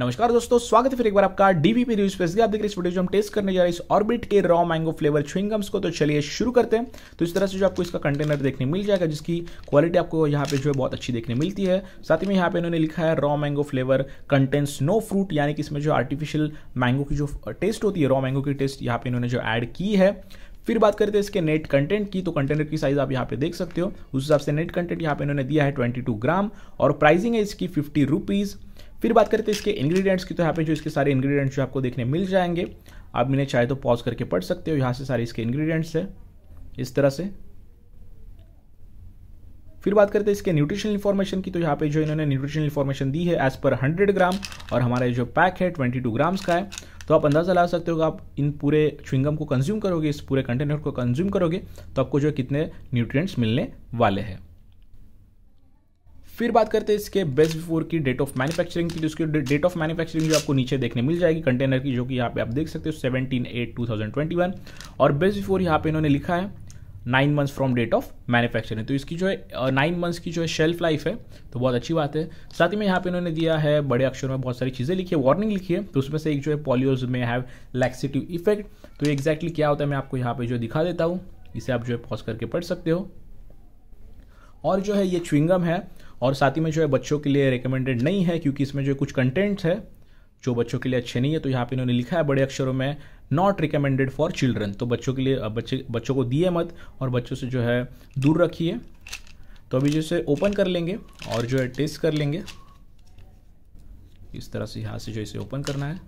नमस्कार दोस्तों, स्वागत है फिर एक बार आपका डीवीपी न्यूज़ पे। आप देख रहे इस वीडियो जो हम टेस्ट करने जा रहे हैं इस ऑर्बिट के रॉ मैंगो फ्लेवर च्युइंगम्स को तो चलिए शुरू करते हैं। तो इस तरह से जो आपको इसका कंटेनर देखने मिल जाएगा, जिसकी क्वालिटी आपको यहाँ पे जो है बहुत अच्छी देखने मिलती है। साथ ही में यहाँ पे इन्होंने लिखा है raw mango flavour contents no fruit यानी कि इसमें जो आर्टिफिशियल मैंगो की जो टेस्ट होती है रॉ मैंगो की टेस्ट यहाँ पे इन्होंने जो ऐड की है। फिर बात करते हैं इसके नेट कंटेंट की तो कंटेनर की साइज़ आप यहाँ पे देख सकते हो। उस हिसाब से नेट कंटेंट यहाँ पे इन्होंने दिया है 22 ग्राम और प्राइसिंग है इसकी फिफ्टी रुपीज़ फिर बात करते हैं इसके इंग्रेडिएंट्स की तो यहाँ पे जो इसके सारे इंग्रेडिएंट्स जो आपको देखने मिल जाएँगे, आप इन्हें चाहे तो पॉज करके पढ़ सकते हो। यहाँ से सारे इसके इंग्रेडिएंट्स है, इस तरह से। फिर बात करते हैं इसके न्यूट्रिशनल इन्फॉर्मेशन की तो यहाँ पे जो इन्होंने न्यूट्रिशनल इन्फॉर्मेशन दी है एज पर 100 ग्राम और हमारा जो पैक है 22 ग्राम्स का है। तो आप अंदाज़ा ला सकते हो आप इन पूरे च्विंगम को कंज्यूम करोगे, इस पूरे कंटेनर को कंज्यूम करोगे तो आपको जो कितने न्यूट्रिएंट्स मिलने वाले हैं। फिर बात करते हैं इसके बेस्ट बिफोर की डेट ऑफ़ मैन्युफैक्चरिंग की उसकी डेट ऑफ़ मैन्युफैक्चरिंग जो आपको नीचे देखने मिल जाएगी कंटेनर की, जो कि यहाँ पे आप देख सकते हो seventeen eight two thousand twenty one और बेस्ट बिफोर यहाँ पे इन्होंने लिखा है nine months from date of manufacturing तो इसकी जो है नाइन मंथ्स की जो है शेल्फ लाइफ है तो बहुत अच्छी बात है। साथ ही में यहाँ पे इन्होंने दिया है, बड़े अक्षर में बहुत सारी चीज़ें लिखी है वार्निंग लिखी है तो उसमें से एक जो है पॉलियोज में हैव लैक्सिटिव इफ़ेक्ट तो एग्जैक्टली क्या होता है, मैं आपको यहाँ पे जो दिखा देता हूँ। इसे आप जो है पॉज करके पढ़ सकते हो। और जो है ये च्विंगम है और साथ ही में जो है बच्चों के लिए रिकमेंडेड नहीं है, क्योंकि इसमें जो कुछ कंटेंट्स है, जो बच्चों के लिए अच्छे नहीं है तो यहाँ पे इन्होंने लिखा है बड़े अक्षरों में नॉट रिकमेंडेड फॉर चिल्ड्रन तो बच्चों के लिए बच्चे, बच्चों को दिए मत और बच्चों से जो है दूर रखिए। तो अभी जैसे ओपन कर लेंगे और जो है टेस्ट कर लेंगे। इस तरह से यहाँ से जो इसे ओपन करना है।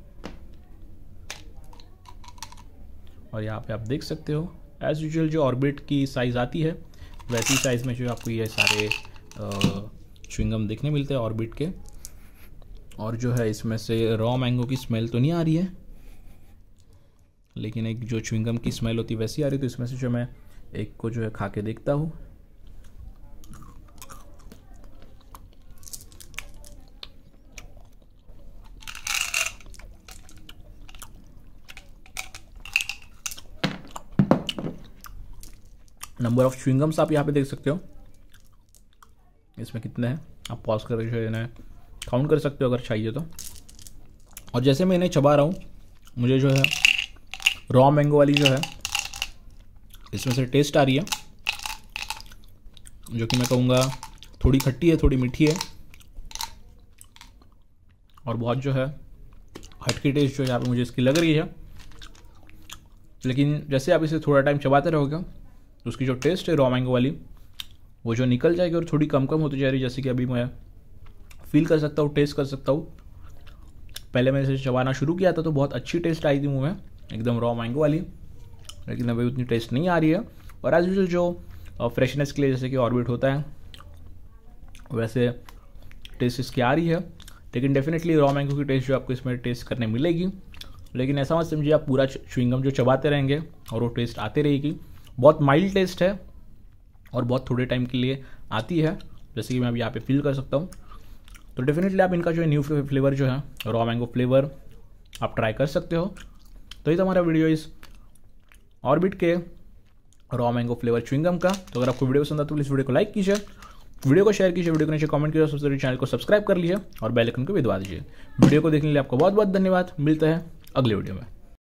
और यहाँ पे आप देख सकते हो एज़ यूजल जो ऑर्बिट की साइज़ आती है, वैसी साइज़ में जो आपको ये सारे च्विंगम देखने मिलते हैं ऑर्बिट के। और जो है इसमें से रॉ मैंगो की स्मेल तो नहीं आ रही है। लेकिन एक जो च्विंगम की स्मेल होती है वैसी आ रही तो इसमें से जो मैं एक को जो है खा के देखता हूँ। नंबर ऑफ़ च्विंगम्स आप यहाँ पे देख सकते हो। इसमें कितने हैं? आप पॉज कर जो है, इन्हें काउंट कर सकते हो अगर चाहिए तो। और जैसे मैं इन्हें चबा रहा हूँ, मुझे जो है रॉ मैंगो वाली जो है, इसमें से टेस्ट आ रही है, जो कि मैं कहूँगा थोड़ी खट्टी है, थोड़ी मीठी है। और बहुत जो है, हटकी टेस्ट जो यहाँ पे मुझे इसकी लग रही है। लेकिन जैसे आप इसे थोड़ा टाइम चबाते रहोगे तो उसकी जो टेस्ट है रॉ मैंगो वाली वो जो निकल जाएगी और थोड़ी कम कम होती जा रही है, जैसे कि अभी मैं फील कर सकता हूँ टेस्ट कर सकता हूँ। पहले मैंने इसे चबाना शुरू किया था तो बहुत अच्छी टेस्ट आई थी मुँह में, एकदम रॉ मैंगो वाली। लेकिन अभी उतनी टेस्ट नहीं आ रही है। और एज यूजल जो फ्रेशनेस के लिए जैसे कि ऑर्बिट होता है, वैसे टेस्ट इसकी आ रही है। लेकिन डेफिनेटली रॉ मैंगो की टेस्ट जो आपको इसमें टेस्ट करने मिलेगी। लेकिन ऐसा मत समझिए, आप पूरा चुविंगम जो चबाते रहेंगे, और वो टेस्ट आते रहेगी। बहुत माइल्ड टेस्ट है और बहुत थोड़े टाइम के लिए आती है, जैसे कि मैं अभी यहाँ पे फील कर सकता हूँ। तो डेफिनेटली आप इनका जो है न्यू फ्लेवर जो है रॉ मैंगो फ्लेवर आप ट्राई कर सकते हो। तो ये तो हमारा वीडियो इस ऑर्बिट के रॉ मैंगो फ्लेवर च्विंगम का। तो अगर आपको वीडियो पसंद आता तो प्लीज़ वीडियो को लाइक कीजिए वीडियो को शेयर कीजिए वीडियो को नीचे कमेंट कीजिए सबसे चैनल को सब्सक्राइब कर लीजिए और बेल आइकन को भी दबा दीजिए। वीडियो को देखने के लिए आपको बहुत बहुत धन्यवाद। मिलता है अगले वीडियो में।